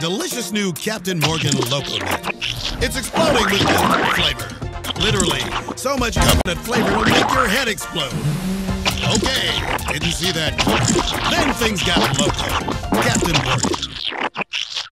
delicious new Captain Morgan LocoNut. It's exploding with coconut flavor. Literally, so much coconut flavor will make your head explode. Okay, didn't see that. Then things got loco. Captain Morgan.